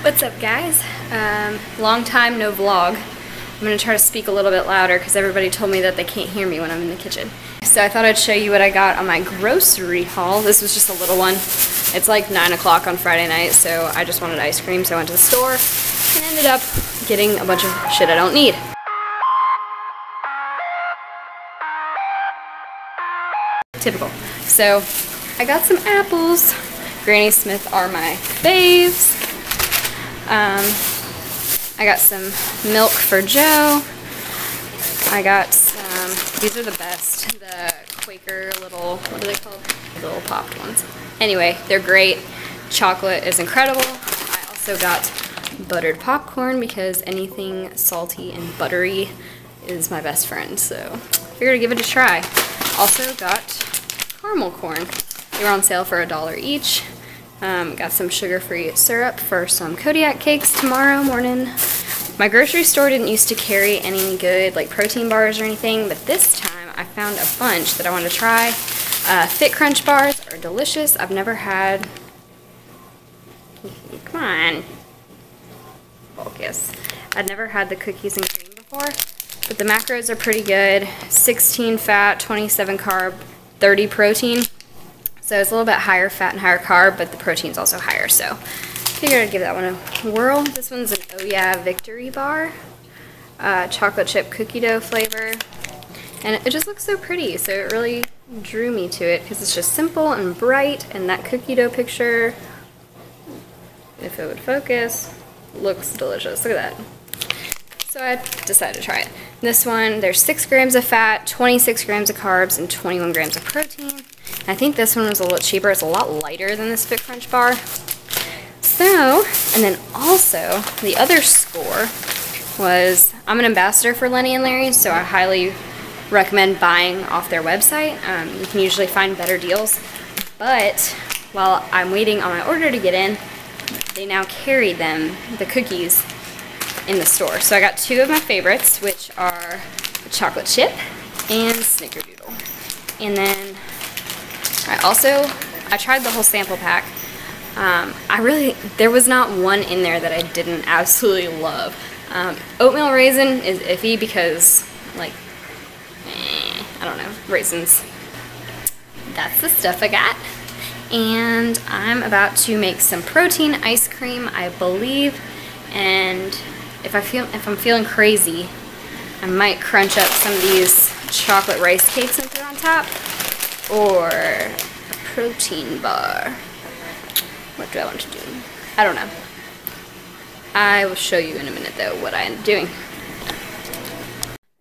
What's up guys? Um, long time no vlog. I'm going to try to speak a little bit louder because everybody told me that they can't hear me when I'm in the kitchen. So I thought I'd show you what I got on my grocery haul. This was just a little one. It's like 9 o'clock on Friday night, so I just wanted ice cream, so I went to the store and ended up getting a bunch of shit I don't need. Typical. So I got some apples. Granny Smith are my faves. Um, I got some milk for Joe. I got some, these are the best, the Quaker little, what are they called? Little popped ones. Anyway, they're great. Chocolate is incredible. I also got buttered popcorn because anything salty and buttery is my best friend, so figured I'd give it a try. Also got caramel corn. They were on sale for a dollar each. Um, got some sugar-free syrup for some Kodiak cakes tomorrow morning. My grocery store didn't used to carry any good like protein bars or anything, but this time I found a bunch that I wanted to try. Uh, Fit Crunch bars are delicious. I've never had... Come on. Focus. I'd never had the cookies and cream before, but the macros are pretty good. 16 fat, 27 carb, 30 protein. So it's a little bit higher fat and higher carb, but the protein's also higher. So figured I'd give that one a whirl. This one's an Oh Yeah Victory Bar. Uh, chocolate chip cookie dough flavor. And it just looks so pretty. So it really drew me to it because it's just simple and bright. And that cookie dough picture, if it would focus, looks delicious. Look at that. So I decided to try it. This one, there's 6 grams of fat, 26 grams of carbs, and 21 grams of protein. I think this one was a little cheaper. It's a lot lighter than this Fit Crunch bar. So, and then also, the other score was, I'm an ambassador for Lenny and Larry, so I highly recommend buying off their website. Um, you can usually find better deals. But, while I'm waiting on my order to get in, they now carry them, the cookies, in the store. So I got two of my favorites, which are chocolate chip and snickerdoodle. And then I also, I tried the whole sample pack. Um, I really, there was not one in there that I didn't absolutely love. Um, oatmeal raisin is iffy because, like, eh, I don't know, raisins. That's the stuff I got. And I'm about to make some protein ice cream, I believe. And if I feel, if I'm feeling crazy, I might crunch up some of these chocolate rice cakes and put on top or a protein bar. What do I want to do? I don't know. I will show you in a minute though what I end up doing.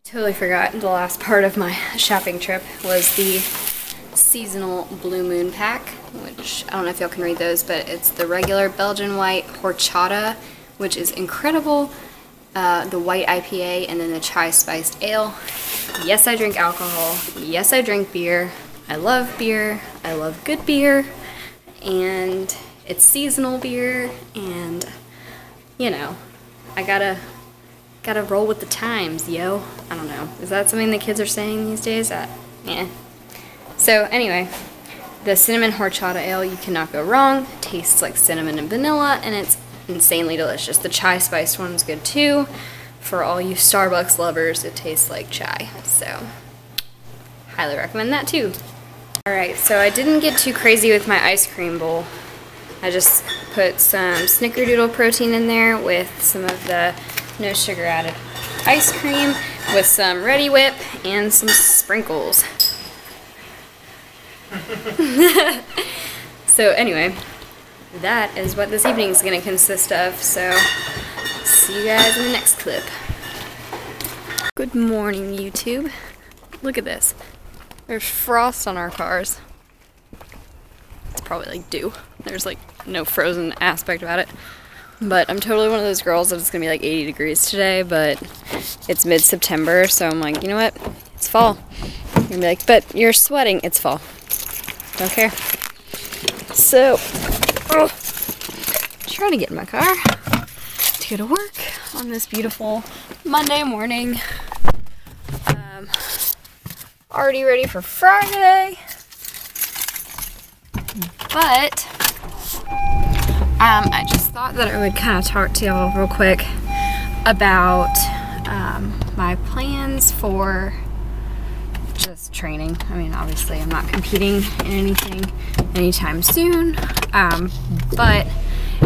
Totally forgot the last part of my shopping trip was the seasonal blue moon pack, which I don't know if y'all can read those, but it's the regular Belgian white horchata, which is incredible. Uh, the white IPA and then the chai spiced ale. Yes, I drink alcohol. Yes, I drink beer. I love beer, I love good beer, and it's seasonal beer, and you know, I gotta gotta roll with the times, yo. I don't know. Is that something the kids are saying these days? That yeah. So anyway, the cinnamon horchata ale, you cannot go wrong. Tastes like cinnamon and vanilla, and it's insanely delicious. The chai spiced one's good too. For all you Starbucks lovers, it tastes like chai. So highly recommend that too. Alright, so I didn't get too crazy with my ice cream bowl. I just put some snickerdoodle protein in there with some of the no sugar added ice cream with some Reddi-wip and some sprinkles. so anyway, that is what this evening is going to consist of. So see you guys in the next clip. Good morning, YouTube. Look at this. There's frost on our cars. It's probably like dew. There's like no frozen aspect about it. But I'm totally one of those girls that it's gonna be like 80 degrees today, but it's mid-September, so I'm like, you know what? It's fall. You're gonna be like, but you're sweating. It's fall. Don't care. So, oh, trying to get in my car to go to work on this beautiful Monday morning. Already ready for Friday. But um, I just thought thought that I would kind of talk to y'all real quick about um, my plans for just training. I mean, obviously, I'm not competing in anything anytime soon, um, but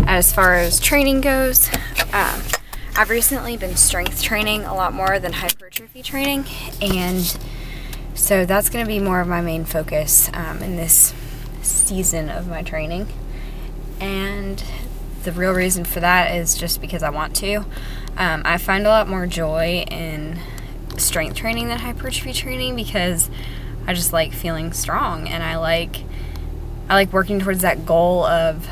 as far as training goes, um, I've recently been strength training a lot more than hypertrophy training, and so that's going to be more of my main focus um, in this season of my training. And the real reason for that is just because I want to. Um, I find a lot more joy in strength training than hypertrophy training because I just like feeling strong and I like I like working towards that goal of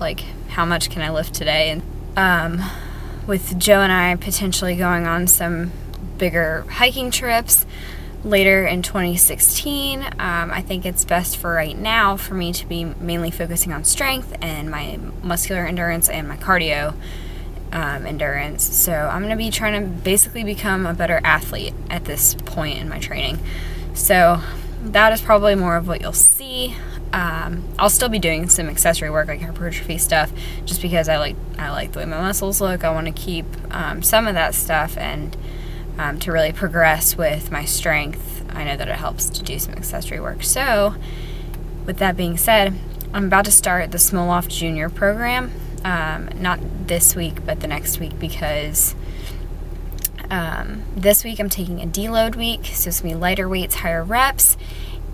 like how much can I lift today and um, with Joe and I potentially going on some bigger hiking trips later in 2016. Um, I think it's best for right now for me to be mainly focusing on strength and my muscular endurance and my cardio um, endurance. So I'm going to be trying to basically become a better athlete at this point in my training. So that is probably more of what you'll see. Um, I'll still be doing some accessory work like hypertrophy stuff, just because I like I like the way my muscles look. I want to keep um, some of that stuff and um, to really progress with my strength. I know that it helps to do some accessory work. So, with that being said, I'm about to start the Smolov Junior program. Um, not this week, but the next week because um, this week I'm taking a deload week, so it's gonna be lighter weights, higher reps,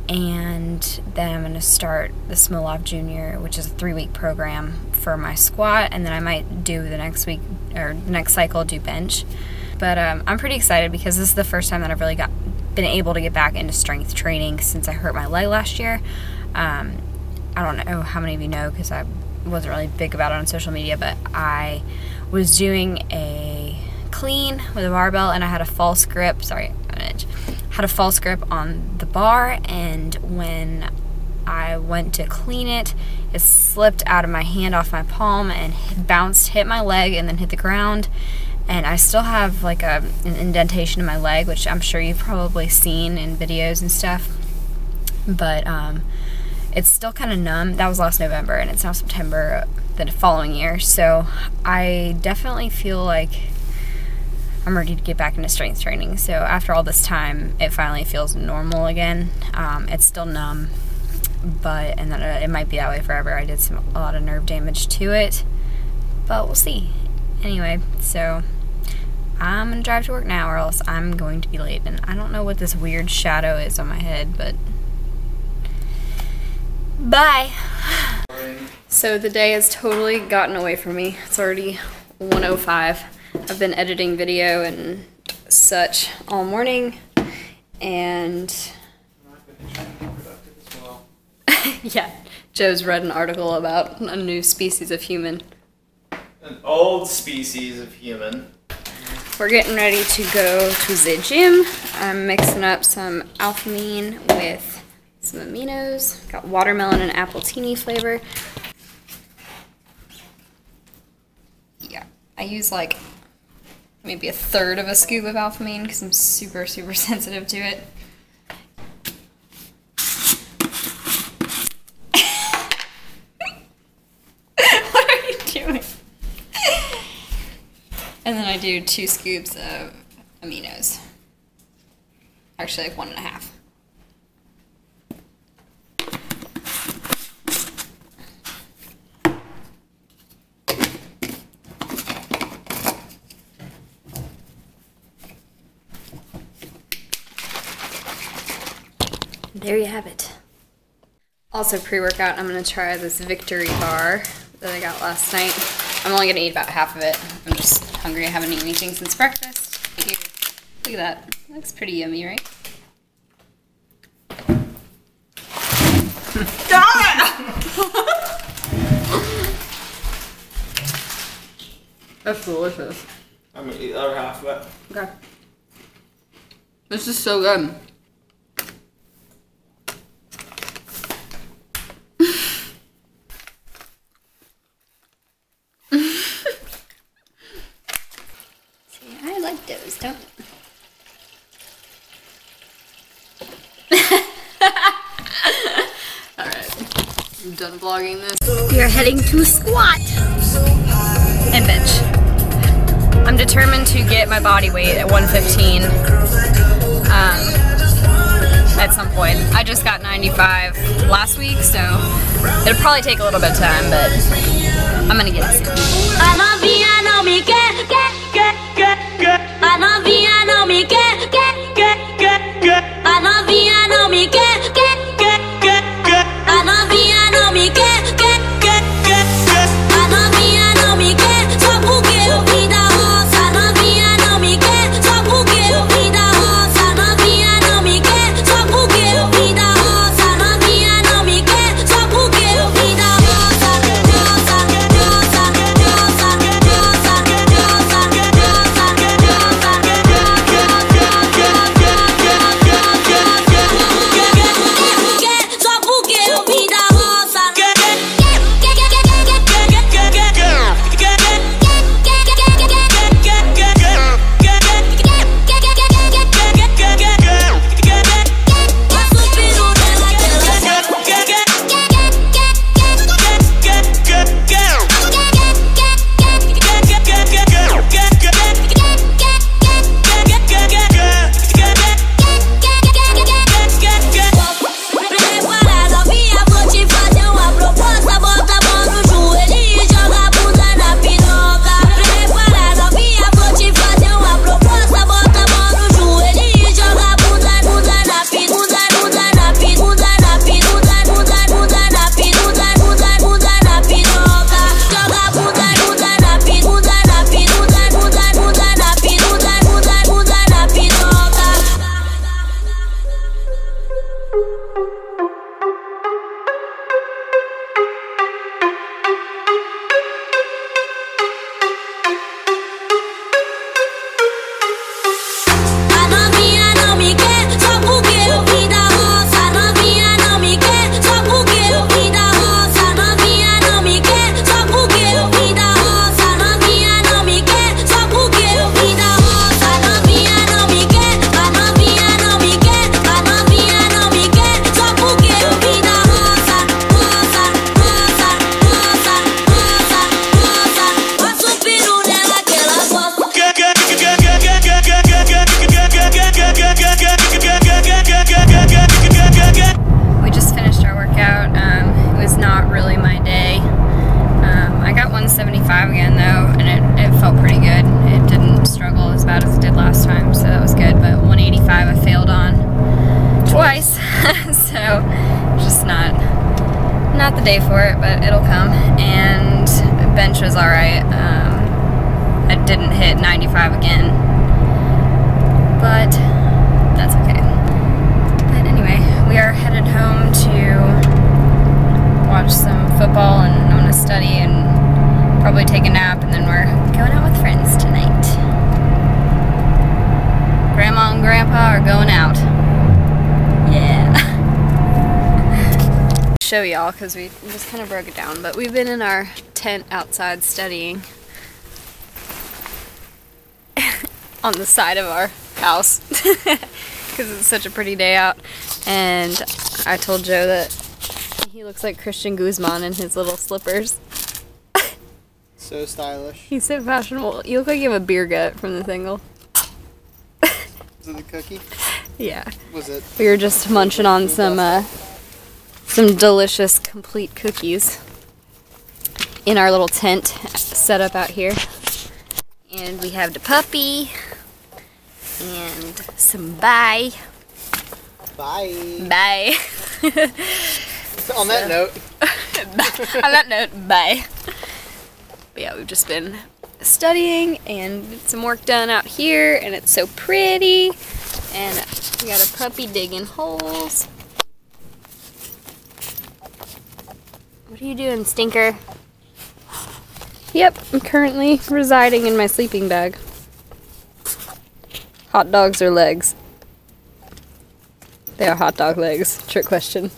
and then I'm gonna start the Smolov Junior, which is a three-week program for my squat, and then I might do the next week or the next cycle do bench. But um, I'm pretty excited because this is the first time that I've really got been able to get back into strength training since I hurt my leg last year. Um, I don't know how many of you know because I wasn't really big about it on social media, but I was doing a clean with a barbell and I had a false grip. Sorry, had a false grip on the bar, and when I went to clean it, it slipped out of my hand off my palm and bounced, hit my leg, and then hit the ground. And I still have like a, an indentation in my leg, which I'm sure you've probably seen in videos and stuff. But um, it's still kind of numb. That was last November, and it's now September the following year. So I definitely feel like I'm ready to get back into strength training. So after all this time, it finally feels normal again. Um, it's still numb, but and then uh, it might be that way forever. I did some a lot of nerve damage to it, but we'll see. Anyway, so I'm gonna drive to work now, or else I'm going to be late. And I don't know what this weird shadow is on my head, but bye. So the day has totally gotten away from me. It's already 105. I've been editing video and such all morning, and yeah, Joe's read an article about a new species of human. An old species of human. We're getting ready to go to the gym. I'm mixing up some Alphamine with some aminos. Got watermelon and appletini flavor. Yeah, I use like maybe a third of a scoop of Alphamine because I'm super, super sensitive to it. what are you doing? and then I do two scoops of aminos. Actually, like one and a half. there you have it. Also pre-workout, I'm gonna try this Victory bar that I got last night. I'm only gonna eat about half of it. I'm just hungry. I haven't eaten anything since breakfast. Look at that. That looks pretty yummy, right? That's delicious. I'm gonna eat the other half of it. Okay. This is so good. Don't Alright. I'm done vlogging this. We are heading to squat. and bench. I'm determined to get my body weight at 115 um, at some point. I just got 95 last week, so it'll probably take a little bit of time, but I'm gonna get it soon. 95 again, but that's okay. But anyway, we are headed home to watch some football and I'm gonna study and probably take a nap and then we're going out with friends tonight. Grandma and Grandpa are going out. Yeah. Show y'all because we just kind of broke it down, but we've been in our tent outside studying on the side of our house because it's such a pretty day out. And I told Joe that he looks like Christian Guzman in his little slippers. So stylish. He's so fashionable. You look like you have a beer gut from the single. Is it the cookie? Yeah. Was it? We were just munching on some uh, some delicious complete cookies in our little tent set up out here. And we have the puppy and some bye. Bye. Bye. On that note, On that note, bye. But yeah, we've just been studying and some work done out here, and it's so pretty. And we got a puppy digging holes. What are you doing, stinker? Yep, I'm currently residing in my sleeping bag. Hot dogs or legs? They are hot dog legs. Trick question.